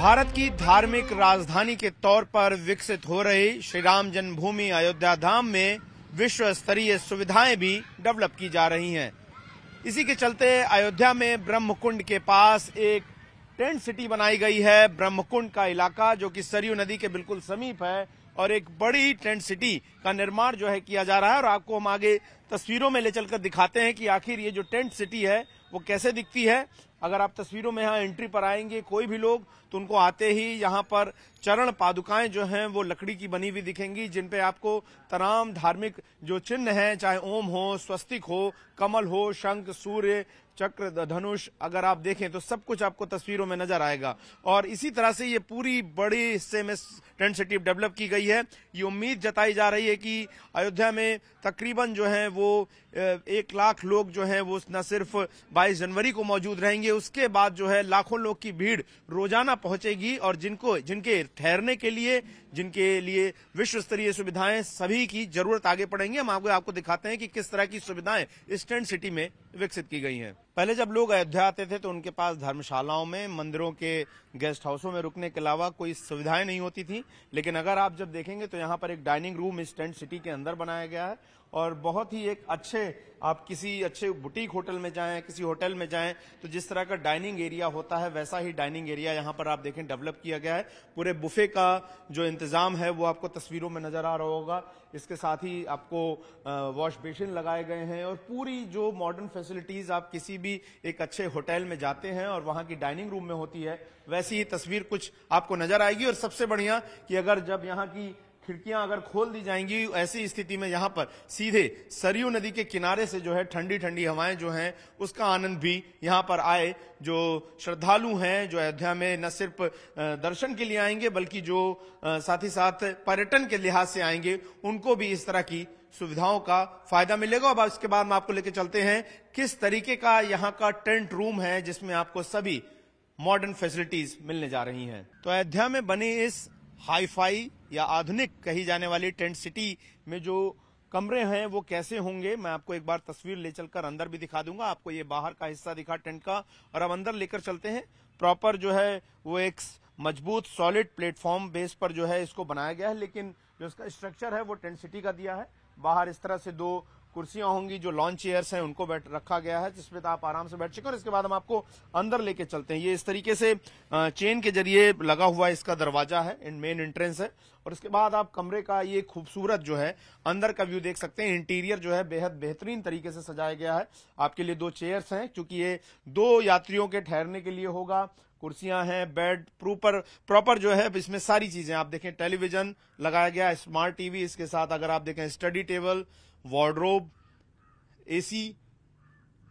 भारत की धार्मिक राजधानी के तौर पर विकसित हो रही श्री राम जन्मभूमि अयोध्या धाम में विश्व स्तरीय सुविधाएँ भी डेवलप की जा रही हैं। इसी के चलते अयोध्या में ब्रह्मकुंड के पास एक टेंट सिटी बनाई गई है। ब्रह्मकुंड का इलाका, जो कि सरयू नदी के बिल्कुल समीप है, और एक बड़ी टेंट सिटी का निर्माण जो है किया जा रहा है। और आपको हम आगे तस्वीरों में ले चलकर दिखाते हैं कि आखिर ये जो टेंट सिटी है, वो कैसे दिखती है। अगर आप तस्वीरों में यहाँ एंट्री पर आएँगे, कोई भी लोग तो उनको आते ही यहाँ पर चरण पादुकाएँ जो हैं, वो लकड़ी की बनी हुई दिखेंगी, जिन पे आपको तमाम धार्मिक जो चिन्ह हैं, चाहे ओम हो, स्वस्तिक हो, कमल हो, शंख, सूर्य, चक्र धनुष, अगर आप देखें तो सब कुछ आपको तस्वीरों में नज़र आएगा। और इसी तरह से ये पूरी बड़ी हिस्से में टेंट सिटी डेवलप की गई है। ये उम्मीद जताई जा रही है कि अयोध्या में तकरीबन जो है, वो एक लाख लोग जो हैं, वो न सिर्फ़ 22 जनवरी को मौजूद रहेंगे उसके बाद जो है लाखों लोग की भीड़ रोज़ाना पहुंचेगी और जिनको, जिनके ठहरने के लिए, जिनके लिए विश्व स्तरीय सुविधाएँ सभी की ज़रूरत आगे पड़ेंगी। हम आपको आपको दिखाते हैं कि किस तरह की सुविधाएँ इस सिटी में विकसित की गई हैं। पहले जब लोग अयोध्या आते थे तो उनके पास धर्मशालाओं में, मंदिरों के गेस्ट हाउसों में रुकने के अलावा कोई सुविधाएँ नहीं होती थी। लेकिन अगर आप जब देखेंगे तो यहाँ पर एक डाइनिंग रूम इस टेंट सिटी के अंदर बनाया गया है और बहुत ही एक अच्छे, आप किसी अच्छे बुटीक होटल में जाएँ, किसी होटल में जाएँ तो जिस तरह का डाइनिंग एरिया होता है, वैसा ही डाइनिंग एरिया यहाँ पर आप देखें डेवलप किया गया है। पूरे बुफे का जो इंतज़ाम है वो आपको तस्वीरों में नज़र आ रहा होगा। इसके साथ ही आपको वॉश बेसिन लगाए गए हैं और पूरी जो मॉडर्न फैसिलिटीज़ आप किसी भी एक अच्छे होटल में जाते हैं और वहाँ की डाइनिंग रूम में होती है, वैसी ही तस्वीर कुछ आपको नज़र आएगी। और सबसे बढ़िया कि अगर जब यहाँ की खिड़कियाँ अगर खोल दी जाएँगी ऐसी स्थिति में यहाँ पर, सीधे सरयू नदी के किनारे से जो है ठंडी ठंडी हवाएँ जो हैं, उसका आनंद भी यहाँ पर आए। जो श्रद्धालु हैं, जो अयोध्या में न सिर्फ़ दर्शन के लिए आएँगे, बल्कि जो साथ ही साथ पर्यटन के लिहाज से आएँगे, उनको भी इस तरह की सुविधाओं का फ़ायदा मिलेगा। अब इसके बाद हम आपको लेकर चलते हैं, किस तरीके का यहाँ का टेंट रूम है जिसमें आपको सभी मॉडर्न फैसिलिटीज़ मिलने जा रही हैं। तो अयोध्या में बने इस हाईफाई या आधुनिक कही जाने वाली टेंट सिटी में जो कमरे हैं, वो कैसे होंगे, मैं आपको एक बार तस्वीर ले चलकर अंदर भी दिखा दूँगा। आपको ये बाहर का हिस्सा दिखा टेंट का, और अब अंदर लेकर चलते हैं। प्रॉपर जो है, वो एक मज़बूत सॉलिड प्लेटफॉर्म बेस पर जो है, इसको बनाया गया है, लेकिन जो इसका स्ट्रक्चर है, वो टेंट सिटी का दिया है। बाहर इस तरह से दो कुर्सियाँ होंगी जो लॉन्च चेयर्स हैं, उनको बैठ रखा गया है जिसपे आप आराम से बैठ सकें और इसके बाद हम आपको अंदर लेके चलते हैं। ये इस तरीके से चेन के ज़रिए लगा हुआ इसका दरवाज़ा है मेन एंट्रेंस है। और इसके बाद आप कमरे का ये खूबसूरत जो है, अंदर का व्यू देख सकते हैं। इंटीरियर जो है, बेहद बेहतरीन तरीके से सजाया गया है। आपके लिए दो चेयर्स हैं, क्योंकि ये दो यात्रियों के ठहरने के लिए होगा। कुर्सियाँ हैं बेड प्रॉपर प्रॉपर जो है, इसमें सारी चीज़ें आप देखें टेलीविज़न लगाया गया स्मार्ट टीवी इसके साथ अगर आप देखें स्टडी टेबल वार्ड्रोब एसी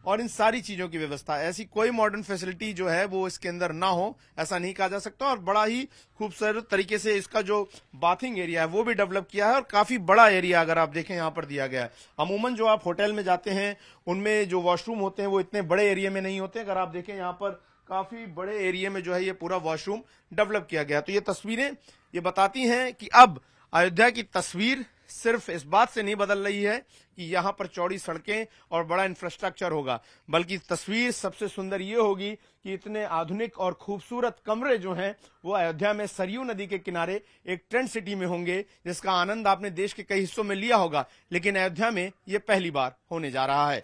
और इन सारी चीज़ों की व्यवस्था। ऐसी कोई मॉडर्न फैसिलिटी जो है, वो इसके अंदर ना हो, ऐसा नहीं कहा जा सकता, और बड़ा ही खूबसूरत तरीके से इसका जो बाथिंग एरिया है, वो भी डेवलप किया है, और काफ़ी बड़ा एरिया अगर आप देखें, यहाँ पर दिया गया है। अमूमन जो आप होटल में जाते हैं, उनमें जो वॉशरूम होते हैं, वो इतने बड़े एरिया में नहीं होते। अगर आप देखें, यहाँ पर काफ़ी बड़े एरिया में जो है ये पूरा वॉशरूम डेवलप किया गया। तो ये तस्वीरें ये बताती हैं कि अब अयोध्या की तस्वीर सिर्फ़ इस बात से नहीं बदल रही है कि यहाँ पर चौड़ी सड़कें और बड़ा इंफ्रास्ट्रक्चर होगा, बल्कि तस्वीर सबसे सुंदर ये होगी कि इतने आधुनिक और खूबसूरत कमरे जो हैं, वो अयोध्या में सरयू नदी के किनारे एक ट्रेंड सिटी में होंगे, जिसका आनंद आपने देश के कई हिस्सों में लिया होगा, लेकिन अयोध्या में ये पहली बार होने जा रहा है।